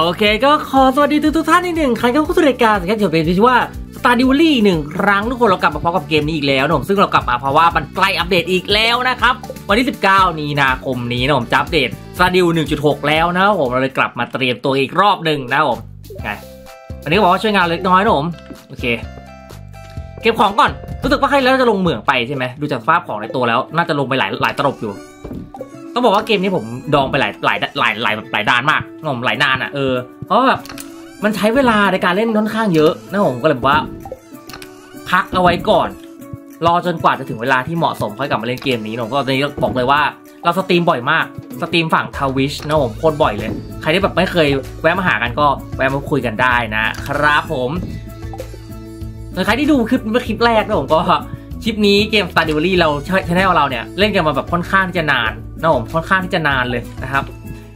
โอเคก็ขอสวัสดีทุกท่านอีกหนึ่งครั้งกับเข้าสู่รายการสังเกตเถื่อนเป็นที่ว่า Star d i v a l y หนึ่งครั้งทุกคนเรากลับมาพร้อมกับเกมนี้อีกแล้วนะผมซึ่งเรากลับมาเพราะว่ามันใกล้อัปเดตอีกแล้วนะครับ วันที่ 19 มีนาคมนี้นะผมจะอัปเดต Star d i v 1.6 แล้วนะผมเราเลยกลับมาเตรียมตัวอีกรอบหนึ่งนะผมไงวันนี้ก็บอกว่าช่วยงานเล็กน้อยนะผมโอเค เก็บของก่อนรู้สึกว่าใครแล้วจะลงเหมืองไปใช่ไหมดูจากสภาพของในตัวแล้ว น่าจะลงไปหลายหลายตลบอยู่ ต้องบอกว่าเกมนี้ผมดองไปหลายหลายหลายหลายหลายด้านมากนะผมหลายนานอะเออเพราะแบบมันใช้เวลาในการเล่นค่อนข้างเยอะนะผมก็เลยบอกว่า พักเอาไว้ก่อน รอจนกว่าจะถึงเวลาที่เหมาะสมค่อยกลับมาเล่นเกมนี้นะผมก็ตอนนี้บอกเลยว่า เรา stream บ่อยมาก stream ฝั่ง Twitch นะผมโคตรบ่อยเลย ใครที่แบบไม่เคยแวะมาหากันก็แวะมาคุยกันได้นะครับผมใครที่ดูคลิปเมื่อคลิปแรกนะผมก็คลิปนี้เกม Star d e v a l y เรา channel เราเนี่ย เล่นกันมาแบบค่อนข้างจะนาน นะผมค่อนข้างที่จะนานเลยนะครับ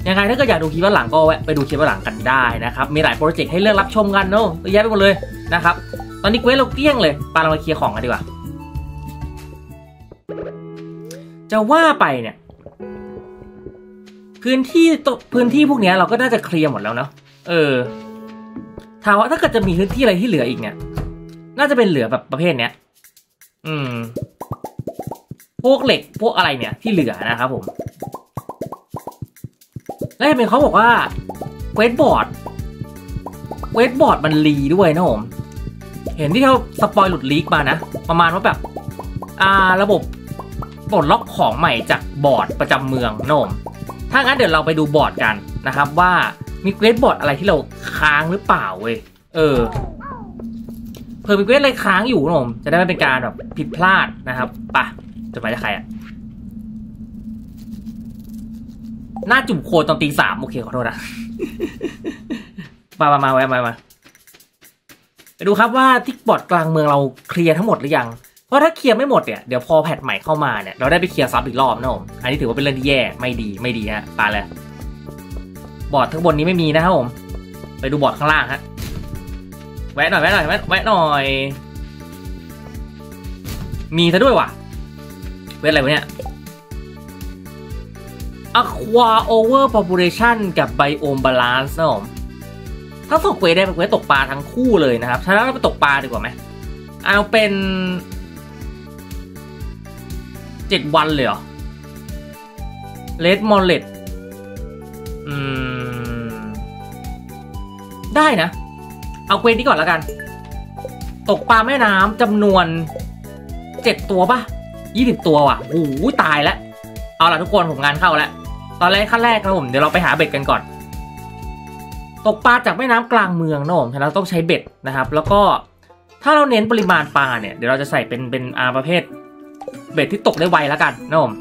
ยังไงถ้าเกิดอยากดูคลิปย้อนหลังก็แวะไปดูคลิปย้อนหลังกันได้นะครับมีหลายโปรเจกต์ให้เลือกรับชมกันเนอะเยอะแยะไปหมดเลยนะครับตอนนี้ quest เราเกลี้ยงเลยปะเรามาเคลียร์ของกันดีกว่า จะว่าไปเนี่ย พื้นที่ตพื้นที่พวกนี้เราก็น่าจะเคลียร์หมดแล้วเนาะเออถามว่าถ้าเกิดจะมีพื้นที่อะไรที่เหลืออีกเนี่ย น่าจะเป็นเหลือแบบประเภทเนี้ย อืม พวกเหล็กพวกอะไรเนี่ยที่เหลือนะครับผมแล้วเป็นเขาบอกว่าเวทบอร์ดเวทบอร์ดมันรีด้วยนะผม เห็นที่เขาสปอยหลุดลีกมานะ ประมาณว่าแบบ อ่าระบบปลดล็อกของใหม่จากบอร์ดประจำเมืองนะผมถ้างั้นเดี๋ยวเราไปดูบอร์ดกันนะครับ ว่ามีเกรดบอร์ดอะไรที่เราค้างหรือเปล่าเว้ยเออเผื่อมีเกรดอะไรค้างอยู่นะผมจะได้ไม่เป็นการแบบผิดพลาดนะครับปะ จดหมายจากใครอะหน้าจุ่มโคตอนตีสามโอเคขอโทษนะ มามามาแวะมามาไปดูครับว่าที่บอร์ดกลางเมืองเราเคลียร์ทั้งหมดหรือยัง เพราะถ้าเคลียร์ไม่หมดเนี่ย เดี๋ยวพอแพทใหม่เข้ามาเนี่ย เราได้ไปเคลียร์ซับอีกรอบนะผม อันนี้ถือว่าเป็นเรื่องที่แย่ไม่ดีไม่ดีฮะตายเลยบอร์ดทั้งบนนี้ไม่มีนะครับผม ไปดูบอร์ดข้างล่างฮะ แวะหน่อยแวะหน่อยแวะแวะหน่อย มีซะด้วยว่ะ เวทอะไรวะเนี่ย Aquatic Overpopulation กับ Biome Balance นะผมทั้งสอง quest ได้เป็น quest ตกปลาทั้งคู่เลยนะครับฉะนั้นเราไปตกปลาดีกว่าไหมเอาเป็นเจ็ดวันเลยเหรอ Red m o l l e t อืม ได้นะ เอาเควสนี้ก่อนแล้วกัน ตกปลาแม่น้ำจำนวนเจ็ดตัวปะ ยี่สิบตัวว่ะโอ้โหตายแล้ว เอาล่ะทุกคนผมงานเข้าแล้ว ตอนแรกขั้นแรกนะผม เดี๋ยวเราไปหาเบ็ดกันก่อน ตกปลาจากแม่น้ำกลางเมืองนะผมฉะนั้นต้องใช้เบ็ดนะครับ แล้วก็ถ้าเราเน้นปริมาณปลาเนี่ย เดี๋ยวเราจะใส่เป็นเป็นอาประเภท เบ็ดที่ตกได้ไวแล้วกันนะผม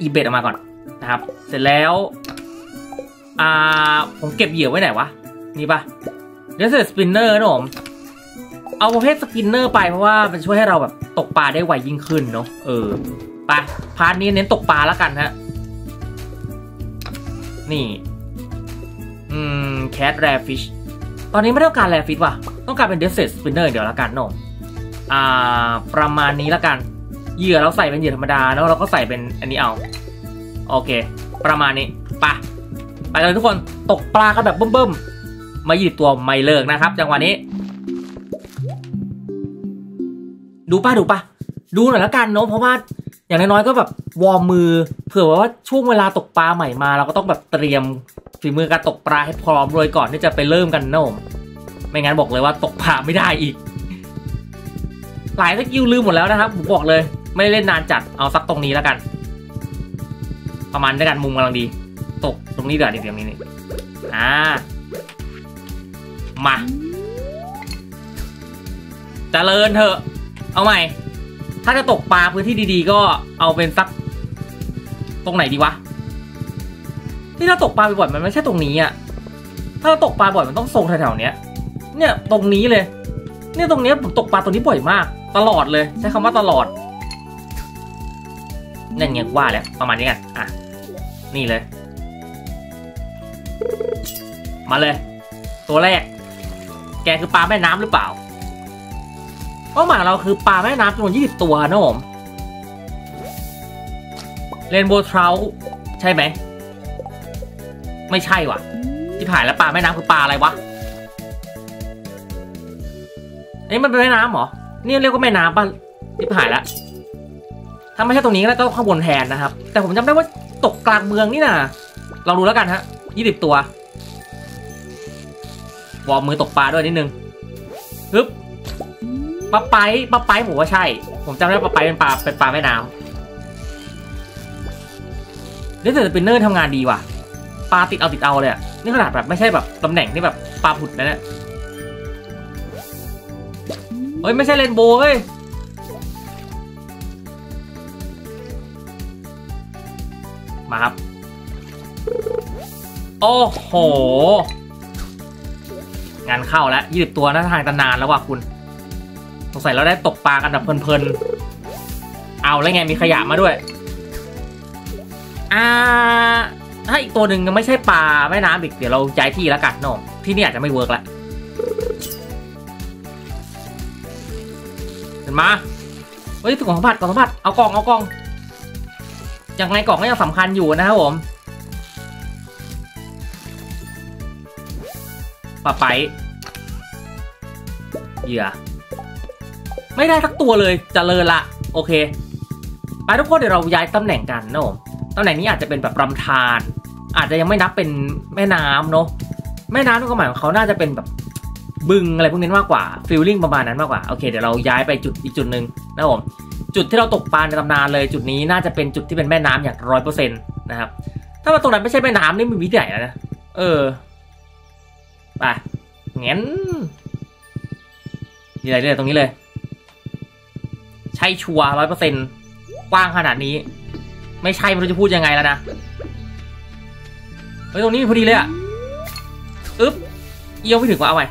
อีเบ็ดออกมาก่อนนะครับ เสร็จแล้วอ่าผมเก็บเหยื่อไว้ไหนวะ นี่ปะเดี๋ยว dressed spinner นะผม เอาประเภท spinner ไปเพราะว่ามันช่วยให้เราแบบตกปลาได้ไวยิ่งขึ้นเนาะเออไป part นี้เน้นตกปลาแล้วกันฮะนี่ อืมแคท crayfish ตอนนี้ไม่ต้องการ crayfish ว่ะ ต้องการเป็น dressed spinner เดี๋ยวแล้วกันเนาะอ่า ประมาณนี้แล้วกัน เหยื่อเราใส่เป็นเหยื่อธรรมดาแล้วเราก็ใส่เป็นอันนี้เอา โอเค ประมาณนี้ไปไปเลยทุกคนตกปลากันแบบเบิ่มๆมาหยิบตัวไม่เลิกนะครับ จังหวะนี้ ดูป่ะดูป่ะดูหน่อยแล้วกันเนาะเพราะว่าอย่างน้อยๆก็แบบ warm มือ เผื่อว่าช่วงเวลาตกปลาใหม่มา เราก็ต้องแบบเตรียมฝีมือการตกปลาให้พร้อมเลยก่อนที่จะไปเริ่มกันโน่มไม่งั้นบอกเลยว่าตกปลาไม่ได้อีก หลายสกิลลืมหมดแล้วนะครับผมบอกเลย ไม่ได้เล่นนานจัดเอาสักตรงนี้แล้วกัน ประมาณด้วยกันมุมกำลังดี ตกตรงนี้เดี๋ยวเดี๋ยวนี้นี่อ่ามาจเจริญเถอะ เอาใหม่ ถ้าจะตกปลาพื้นที่ดีๆ ก็เอาเป็นสัก ตรงไหนดีวะ ที่เราตกปลาบ่อยมันไม่ใช่ตรงนี้อะถ้าเราตกปลาบ่อยมันต้องทรงแถวๆเนี้ย เนี่ยตรงนี้เลย เนี่ยตรงเนี้ยผมตกปลาตัวนี้บ่อยมาก ตลอดเลย ใช้คำว่าตลอดนั่นไงว่าแล้วประมาณนี้กันอะ นี่เลย มาเลย ตัวแรก แกคือปลาแม่น้ำหรือเปล่า เป้าหมายเราคือปลาแม่น้ำจำนวน 20 ตัวนะผมเรนโบว์ทราใช่ไหม ไม่ใช่ว่ะ ที่ผ่านแล้วปลาแม่น้ำคือปลาอะไรวะเอ้ยมันเป็นแม่น้ำเหรอ นี่เรียกว่าแม่น้ำป่ะที่ผ่านแล้วถ้าไม่ใช่ตรงนี้แล้วก็ข้างบนแทนนะครับ แต่ผมจำได้ว่าตกกลางเมืองนี่นะลองดูแล้วกันฮะยี่สิบตัววอร์มมือตกปลาด้วยนิดนึงฮึบ ปลาไปปลาไปผมว่าใช่ ผมจำได้ว่าปลาไปเป็นปลาเป็นปลาแม่น้ำนี่แต่สปินเนอร์ทำงานดีว่ะปลาติดเอาติดเอาเลยอะนี่ขนาดแบบไม่ใช่แบบตำแหน่งที่แบบปลาผุดนะเนี่ยเฮ้ย ไม่ใช่เรนโบว์เฮ้ยมาครับ โอ้โห งานเข้าแล้วยี่สิบตัวน่าทางตนานแล้วว่ะคุณ สงสัยเราได้ตกปลากันแบบเพลินๆ เอาแล้วไงมีขยะมาด้วย อ่า ถ้าอีกตัวหนึ่งยังไม่ใช่ปลาแม่น้ำอีกเดี๋ยวเราย้ายที่แล้วกันน้องที่นี่อาจจะไม่เวิร์กละเห็นมา เฮ้ยกล่องสัมผัสกล่องสัมผัสเอากล่องเอากล่องยังไงกล่องก็ยังสำคัญอยู่นะครับผมปลาไปเหยื่อ ไม่ได้สักตัวเลยจเจริญละ โอเค ไปทุกคนเดี๋ยวเราย้ายตำแหน่งกันนะผมตำแหน่งนี้อาจจะเป็นแบบรำธารอาจจะยังไม่นับเป็นแม่น้ำเนาะแม่น้ำในความหมายของเขาน่าจะเป็นแบบบึงอะไรพวกนี้มากกว่าฟิลลิ่งประมาณนั้นมากกว่าโอเคเดี๋ยวเราย้ายไปจุดอีกจุดหนึ่งนะผมจุดที่เราตกปลาในตำนานเลย จุดนี้น่าจะเป็นจุดที่เป็นแม่น้ำอย่างร้อยเปอร์เซ็นต์นะครับถ้ามาตรงนั้นไม่ใช่แม่น้ำนี่มันวิธีไหนแล้วนะเออไปงั้นนี่อะไรเลยตรงนี้เลย ช่ชัวร้อยเปอร์เซ็นต์กว้างขนาดนี้ ไม่ใช่ไม่รู้จะพูดยังไงแล้วนะ เฮ้ยตรงนี้พอดีเลยอะอึ๊บเอี้ยวไม่ถึงว่าเอาไว้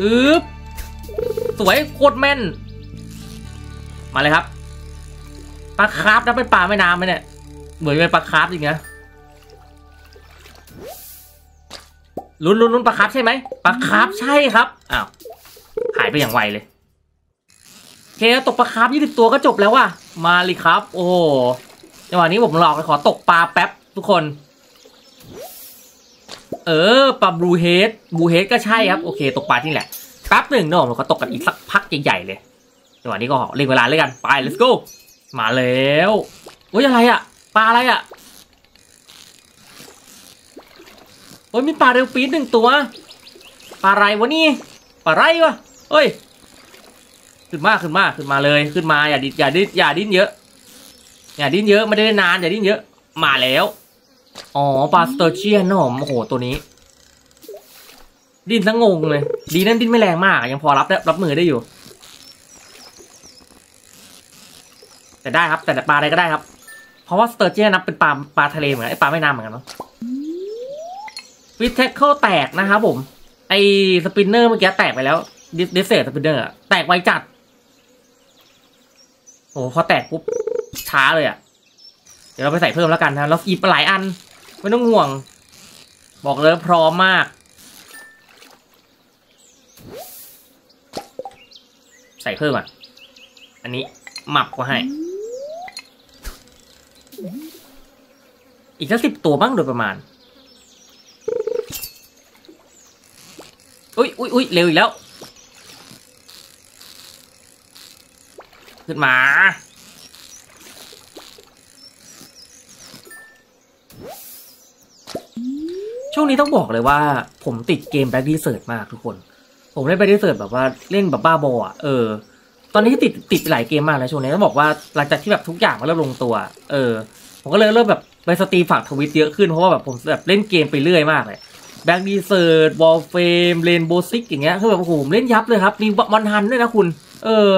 อึ๊บสวยโคตรแม่น มาเลยครับปลาคาร์ฟนะเป็นปลาแม่น้ำไหมเนี่ย เหมือนเป็นปลาคาร์ฟจริงนะลุ้นลุ้นลุ้นปลาคาร์ฟใช่ไหมปลาคาร์ฟใช่ครับอ้าวหายไปอย่างไวเลย โอเคตกปลาคาร์ฟยี่สิบตัวก็จบแล้วว่ะ มาเลยครับ โอ้จังหวะนี้ผมหลอกไปขอตกปลาแป๊บทุกคน เออปลา bullhead bullhead ก็ใช่ครับ โอเค ตกปลาที่แหละแป๊บหนึ่งเนาะเราก็ตกกันอีกสักพักใหญ่ๆเลยจังหวะนี้ก็เร่งเวลาเลยกันไป let's go มาแล้วโอ้ยอะไรอะปลาอะไรอะโอ้ยมีปลาเรลปีดหนึ่งตัวปลาอะไรวะนี่ปลาไรวะเฮ้ย ขึ้นมาขึ้นมาขึ้นมาเลยขึ้นมาอย่าดิ้นอย่าดิ้นอย่าดิ้นเยอะอย่าดิ้นเยอะไม่ได้นานอย่าดิ้นเยอะ มาแล้วอ๋อปลา sturgeon นะผมโอ้โหตัวนี้ ดิ้นซะงงเลย ดีนั่นดิ้นไม่แรงมาก ยังพอรับได้รับมือได้อยู่ แต่ได้ครับแต่ปลาอะไรก็ได้ครับ เพราะว่า sturgeon นับเป็นปลาปลาทะเลเหมือนไอปลาแม่น้ำเหมือนกันเนาะวิท tackle แตกนะครับผม ไอ spinner เมื่อกี้แตกไปแล้ว dressed spinner แตกไวจัด อ้พอแตกปุ๊บช้าเลยอะ่ะ เดี๋ยวเราไปใส่เพิ่มแล้วกันนะแล้วอีกหลายอัน ไม่ต้องห่วง บอกเลยพร้อมมาก ใส่เพิ่มอะ อันนี้หมับก็ให้ อีกสักสิบตัวบ้างโดยประมาณ อุ้ยอุ้ยอุ้ยเร็วอีกแล้ว ขึ้นมาช่วงนี้ต้องบอกเลยว่าผมติดเกม Black Desert มากทุกคน ผมเล่น Black Desert แบบว่าเล่นแบบบ้าบออะเออ ตอนนี้ติดติดหลายเกมมากนะช่วงนี้ต้องบอกว่าหลังจากที่แบบทุกอย่างมันเริ่มลงตัว เออ ผมก็เลยเริ่มแบบไป stream ฝั่ง Twitch เยอะขึ้นเพราะว่าแบบผมแบบเล่นเกมไปเรื่อยมากเลย Black Desert Warframe Rainbow Six อย่างเงี้ยคือแบบโอ้โหผมเล่นยับเลยครับมี Mon Hun ด้วยนะคุณ เออ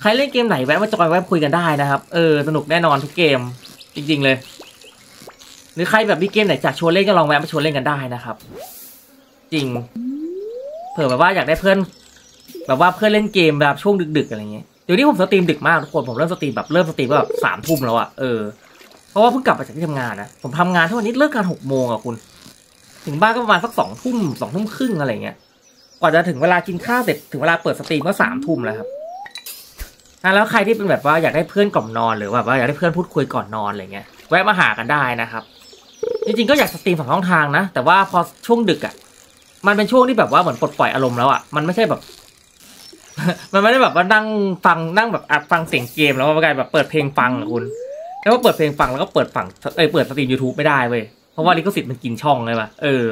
ใครเล่นเกมไหนแวะมาจอยแวะคุยกันได้นะครับ เออสนุกแน่นอนทุกเกมจริง ๆ เลย หรือใครแบบมีเกมไหนอยากชวนเล่นก็ลองแวะมาชวนเล่นกันได้นะครับ จริง เผื่อแบบว่าอยากได้เพื่อน แบบว่าเพื่อนเล่นเกมแบบช่วงดึก ๆ อะไรเงี้ยเดี๋ยวนี้ผม stream ดึกมากทุกคนผมเริ่ม stream แบบเริ่ม stream แบบสามทุ่มแล้วอะเออเพราะว่าเพิ่งกลับมาจากที่ทำงานนะผมทำงานทุกวันนี้เลิกงานหกโมงอะคุณ ถึงบ้านก็ประมาณสักสองทุ่มสองทุ่มครึ่งอะไรเงี้ยกว่าจะถึงเวลากินข้าวเสร็จถึงเวลาเปิด stream ก็สามทุ่มแล้วครับ แล้วใครที่เป็นแบบว่าอยากได้เพื่อนก่อนนอนหรือแบบว่าอยากได้เพื่อนพูดคุยก่อนนอนอะไรเงี้ยแวะมาหากันได้นะครับ จริงๆก็อยาก stream สองช่องทางนะ แต่ว่าพอช่วงดึกอะ่ะ มันเป็นช่วงที่แบบว่าเหมือนปลดปล่อยอารมณ์แล้วอะ่ะมันไม่ใช่แบบ มันไม่ได้แบบว่านั่งฟังนั่งแบบอัดฟังเสียงเกมแล้วมันกลายแบบเปิดเพลงฟังอคุณแล้วก็เปิดเพลงฟังแล้วก็เปิดฝั่งเอ้ยเปิด stream YouTube ไม่ได้เว้ยเพราะว่าลิขสิทธิ์มันกินช่องเลยป่ะเออ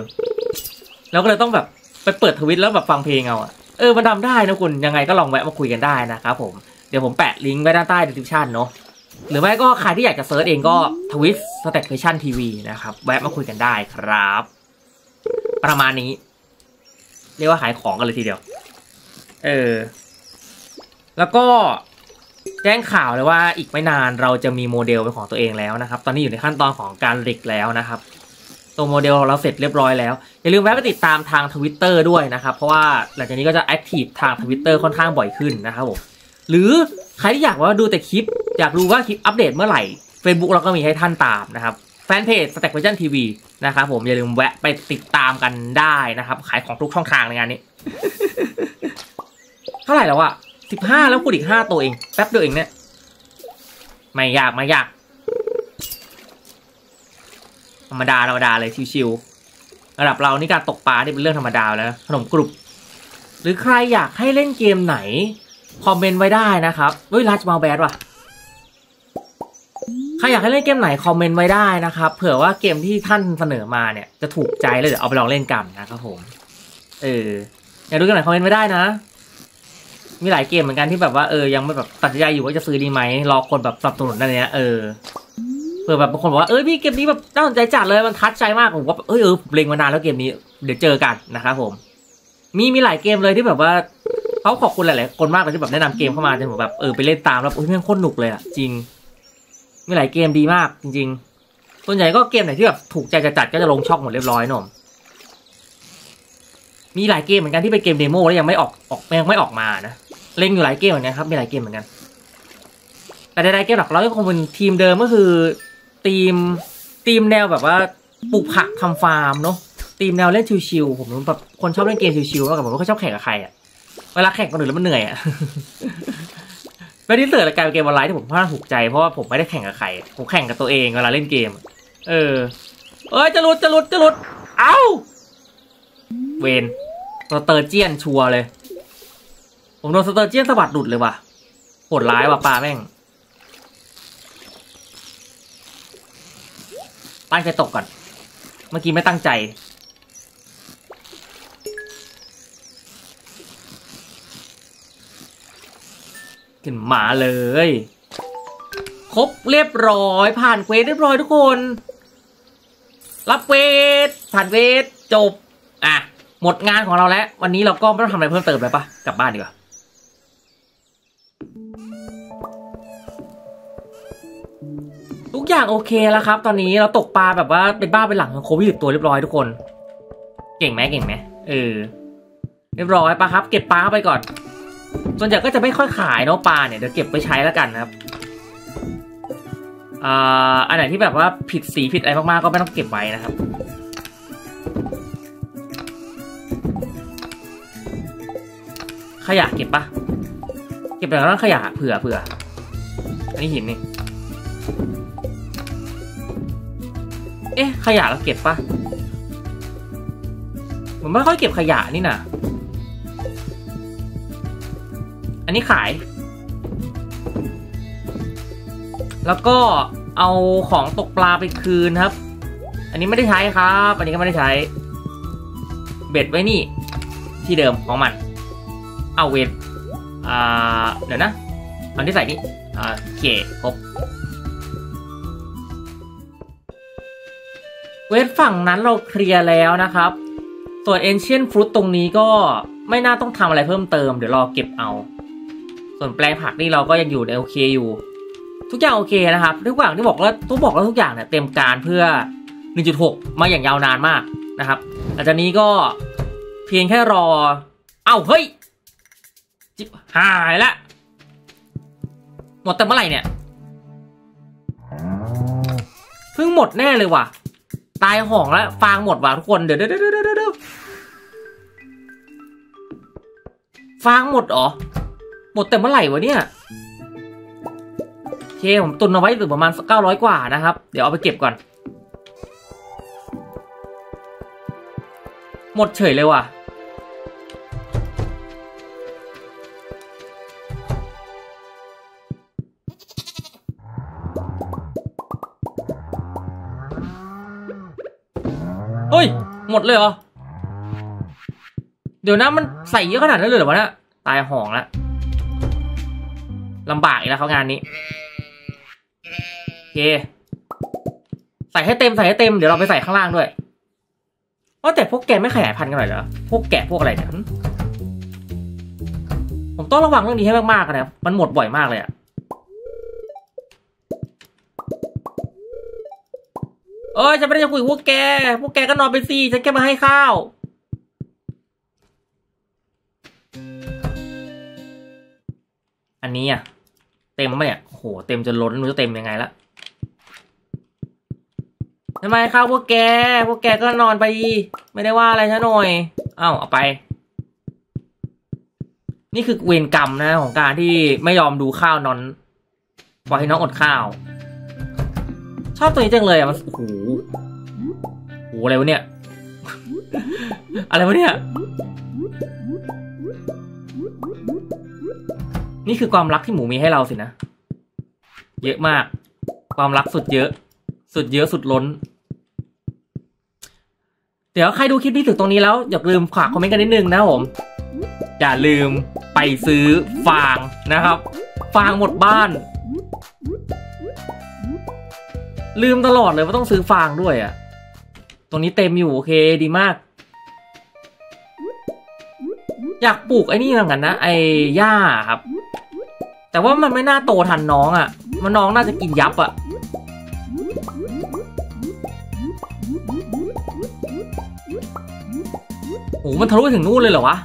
แล้วก็เลยต้องแบบไปเปิด Twitch แล้วแบบฟังเพลงเอาอะเออมันทำได้นะคุณยังไงก็ลองแวะมาคุยกันได้นะครับผม เดี๋ยวผมแปะลิงก์ไว้ด้านใต้ description เนาะหรือไม่ก็ใครที่อยากจะ search เองก็ Twitch Stack Vision TV นะครับ แวะมาคุยกันได้ครับ ประมาณนี้ เรียกว่าขายของกันเลยทีเดียว เออ แล้วก็แจ้งข่าวเลยว่าอีกไม่นานเราจะมีโมเดลเป็นของตัวเองแล้วนะครับ ตอนนี้อยู่ในขั้นตอนของการ rig แล้วนะครับ ตัวโมเดลเราเสร็จเรียบร้อยแล้ว อย่าลืมแวะไปติดตามทางทวิตเตอร์ด้วยนะครับ เพราะว่าหลังจากนี้ก็จะ active ทางทวิตเตอร์ค่อนข้างบ่อยขึ้นนะครับผม หรือใครที่อยากว่าดูแต่คลิป อยากรู้ว่าคลิปอัปเดตเมื่อไหร่ Facebook เราก็มีให้ติดตามนะครับแฟนเพจ Stack Vision TV นะครับผมอย่าลืมแวะไปติดตามกันได้นะครับ ขายของทุกช่องทางในงานนี้ เท่าไหร่แล้วอะสิบห้าแล้วพูดอีกห้าตัวเอง แป๊บเดียวเองเนี่ย ไม่ยากไม่ยาก ธรรมดาธรรมดาเลยชิวๆระดับเรานี่การตกปลานี่เป็นเรื่องธรรมดาแล้วขนมกรุบหรือใครอยากให้เล่นเกมไหน คอมเมนต์ไว้ได้นะครับเฮ้ยลัชมาแบดว่ะใครอยากให้เล่นเกมไหนคอมเมนต์ไว้ได้นะครับ เผื่อว่าเกมที่ท่านเสนอมาเนี่ยจะถูกใจแล้วเดี๋ยวเอาไปลองเล่นกันนะครับผม เอออยากดูเกมไหนคอมเมนต์ไว้ได้นะ มีหลายเกมเหมือนกันที่แบบว่าเออยังไม่แบบตัดใจอยู่ว่าจะซื้อดีไหมรอคนแบบสนับสนุนนั่นเนี้ยเออเผื่อแบบบางคนบอกว่าเอ้ยพี่เกมนี้แบบน่าสนใจจัดเลยมันถูกใจมากผมว่าเอ้ยเออเล็งมานานแล้วเกมนี้เดี๋ยวเจอกันนะครับผม มีมีหลายเกมเลยที่แบบว่า เขาขอบคุณหลายๆคนมากเลยที่แบบแนะนำเกมเข้ามาจนผมแบบเออไปเล่นตามแล้วโอ้ยม่งโคตรหนุกเลยอะจริงมีหลายเกมดีมากจริง ๆ ส่วนใหญ่ก็เกมไหนที่แบบถูกใจจะจัดก็จะลงช่องหมดเรียบร้อยหน่มมีหลายเกมเหมือนกันที่เป็นเกม demo แล้วยังไม่ออกออกยังไม่ออกมานะเล่นอยู่หลายเกมเหมือนกันครับมีหลายเกมเหมือนกัน แต่ใดๆเกมหลักเราก็คงเป็นทีมเดิมก็คือทีมทีมแนวแบบว่าปลูกผักทำฟาร์มเนาะทีมแนวเล่นชิวๆผมแบบคนชอบเล่นเกมชิวๆมากกว่าผมก็ชอบแข่งกับใครอะ เวลาแข่งกับคนอื่นแล้วมันเหนื่อยอะไม่ได้เสิร์ชรายการเกมออนไลน์ที่ผมพลาดถูกใจเพราะว่าผมไม่ได้แข่งกับใคร ผมแข่งกับตัวเองเวลาเล่นเกม เออ เอ้ยจะหลุดจะหลุดจะหลุด เอ้า เวนตัว sturgeon ชัวร์เลย ผมโดน sturgeon สะบัดหลุดเลยว่ะโหดร้ายว่ะปลาแม่งตั้งใจตกก่อน เมื่อกี้ไม่ตั้งใจ ขึ้นมาเลย ครบเรียบร้อย ผ่าน quest เรียบร้อยทุกคน รับ quest ผ่าน quest จบ อะ หมดงานของเราแล้ว วันนี้เราก็ไม่ต้องทำอะไรเพิ่มเติมเลยปะกลับบ้านดีกว่าทุกอย่างโอเคแล้วครับ ตอนนี้เราตกปลาแบบว่าเป็นบ้าเป็นหลังของโควิดตัวเรียบร้อยทุกคน เก่งไหมเก่งไหมเออเรียบร้อยปะครับ เก็บปลาเข้าไปก่อน ส่วนใหญ่ก็จะไม่ค่อยขายเนาะปลาเนี่ยเดี๋ยวเก็บไปใช้แล้วกันนะครับอ่าอันไหนที่แบบว่าผิดสีผิดอะไรมากๆก็ไม่ต้องเก็บไว้นะครับขยะเก็บปะเก็บไปแล้วขยะเผื่อเผื่ออันนี้หินนี่ เอ๊ะ ขยะเราเก็บปะเหมือนไม่ค่อยเก็บขยะนี่นะ นนี้ขาย แล้วก็เอาของตกปลาไปคืนครับ อันนี้ไม่ได้ใช้ครับ อันนี้ก็ไม่ได้ใช้ เบ็ดไว้นี่ ที่เดิมของมัน เอาเวทอ่า เดี๋ยวนะอันที่ใส่นี่อ่าโอเคครบเวทฝั่งนั้นเราเคลียร์แล้วนะครับ ส่วน Ancient Fruit ตรงนี้ก็ไม่น่าต้องทำอะไรเพิ่มเติม เดี๋ยวรอเก็บเอา ส่วนแปลงผักนี่เราก็ยังอยู่ในโอเคอยู่ ทุกอย่างโอเคนะครับทุกอย่างที่บอกแล้วทุกบอกแล้วทุกอย่างเนี่ยเต็มการเพื่อ 1.6 มาอย่างยาวนานมากนะครับหลังจากนี้ก็เพียงแค่รอ เอ้าเฮ้ยจิบหายละหมดแต่เมื่อไหร่เนี่ยเพิ่งหมดแน่เลยว่ะ ตายห่องแล้วฟางหมดว่ะทุกคนเดี๋ยวเดี๋ยวเดี๋ยวเดี๋ยวฟางหมดเหรอ หมดแต่เมื่อไหร่วะเนี่ยโอเคผมตุนเอาไว้ถึงประมาณเก้าร้อยกว่านะครับ เดี๋ยวเอาไปเก็บก่อน หมดเฉยเลยว่ะเฮ้ย หมดเลยเหรอ เดี๋ยวนะมันใส่เยอะขนาดนั้นเลยเหรอวะเนี่ยตายห่องแล้ว ลำบากอีกแล้วเขางานนี้โอเค ใส่ให้เต็มใส่ให้เต็มเดี๋ยวเราไปใส่ข้างล่างด้วยว่าแต่พวกแกไม่ขยายพันธุ์กันหน่อยเหรอพวกแกะพวกอะไรเนี่ยผมต้องระวังเรื่องนี้ให้มากๆนะมันหมดบ่อยมากเลยอะเอ้ยจะไม่ได้จะคุยกับพวกแก พวกแกก็นอนไปสิฉันแค่มาให้ข้าว อันนี้อะ เต็มไหมเนี่ยโอ้โห เต็มจนล้นรู้จะเต็มยังไงละทำไมครับพวกแก พวกแกก็นอนไป ไม่ได้ว่าอะไรซะหน่อย เอ้าเอาไป นี่คือเวรกรรมนะของการที่ไม่ยอมดูข้าวนอนปล่อยให้น้องอดข้าว ชอบตัวนี้จังเลยอะมันโอ้โหโอ้โหอะไรวะเนี่ย อะไรวะเนี่ย นี่คือความรักที่หมูมีให้เราสินะ เยอะมาก ความรักสุดเยอะ สุดเยอะสุดล้น เดี๋ยวใครดูคลิปนี้ถึงตรงนี้แล้ว อย่าลืมฝากคอมเมนต์กันนิดนึงนะผม อย่าลืมไปซื้อฟางนะครับ ฟางหมดบ้าน ลืมตลอดเลยว่าต้องซื้อฟางด้วยอะ่ะ ตรงนี้เต็มอยู่โอเคดีมากอยากปลูกไอ้นี่เหมือนกันนะ ไอ้หญ้าครับ แต่ว่ามันไม่น่าโตทันน้องอะ่ะ มันน้องน่าจะกินยับอะ่ะ โอ้มันทะลุถึงนู่นเลยเหรอวะ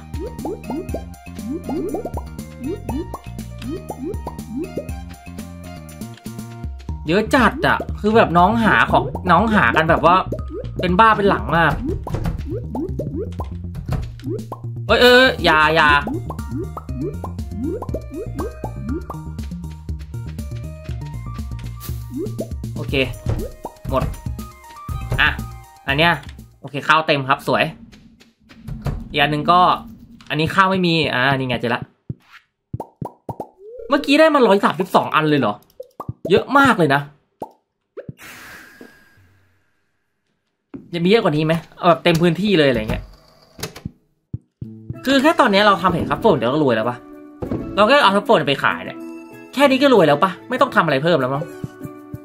เยอะจัดอะคือแบบน้องหาของน้องหากันแบบว่า เป็นบ้าเป็นหลังมากเอ้ยเอ้ยอยาอยา เค หมด อะ อันเนี้ย โอเคข้าวเต็มครับสวยอีกอันหนึ่งก็ อันนี้ข้าวไม่มี อ่า นี่ไงเจอละ เมื่อกี้ได้มาร้อยสามสิบสองอันเลยเหรอ เยอะมากเลยนะจะมีเยอะกว่านี้ไหมเอาแบบเต็มพื้นที่เลยอะไรเงี้ย คือแค่ตอนนี้เราทำเห็นครับโฟนเดี๋ยวก็รวยแล้วปะเราก็เอาทัฟโฟนไปขายเนี่ย แค่นี้ก็รวยแล้วปะไม่ต้องทำอะไรเพิ่มแล้วมั้ง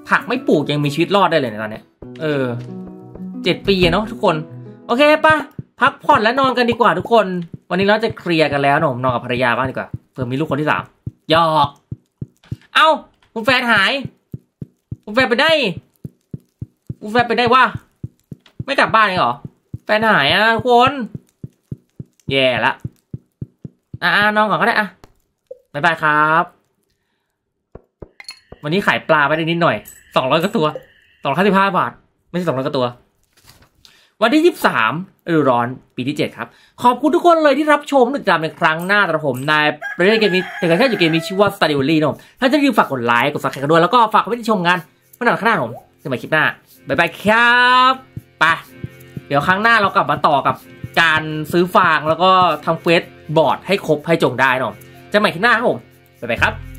ผักไม่ปลูกยังมีชีวิตรอดได้เลยในตอนเนี้ย เออเจ็ดปีเนาะทุกคน โอเคปะพักผ่อนและนอนกันดีกว่าทุกคน วันนี้เราจะเคลียร์กันแล้วหนะผมนอนกับภรรยาบ้างดีกว่าเผื่อมีลูกคนที่สามหยอก เอ้าคุณแฟนหาย คุณแฟนไปได้ คุณแฟนไปได้วะไม่กลับบ้านเลยเหรอ แฟนหายอะทุกคน แย่ละ อ่านอนก่อนก็ได้อะบ๊ายบายครับ วันนี้ขายปลาไปได้นิดหน่อยสองร้อยกว่าตัวสองร้อยสิบห้าบาท ไม่ใช่สองร้อยกว่าตัว วันที่ยี่สิบสามฤดูร้อนปีที่เจ็ดครับ ขอบคุณทุกคนเลยที่รับชมติดตามในครั้งหน้าแต่ผมนายประเทศเกมนี้แต่แค่อยู่เกมนี้ชื่อว่า s t a d i o l y นะผมถ้าจะรีบฝากกดไลค์กดซับสไครต์กันด้วยแล้วก็ฝากไปที่ชมงานเมื่อหนังข้างหน้าผมจะมาคลิปหน้าบ๊ายบายครับไปเดี๋ยวครั้งหน้าเรากลับมาต่อกับการซื้อฟางแล้วก็ทำเฟสบอร์ดให้ครบให้จงได้นะผมจะใหม่คลิปหน้าครับผมบ๊ายบายครับ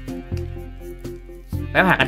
ไปหากัน